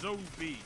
Zone B.